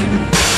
you.